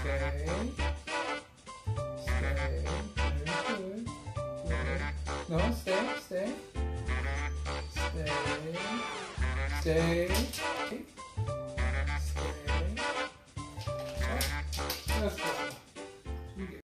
Stay. Stay. Very good. good. No, stay, stay. Stay. Stay. Stay. okay.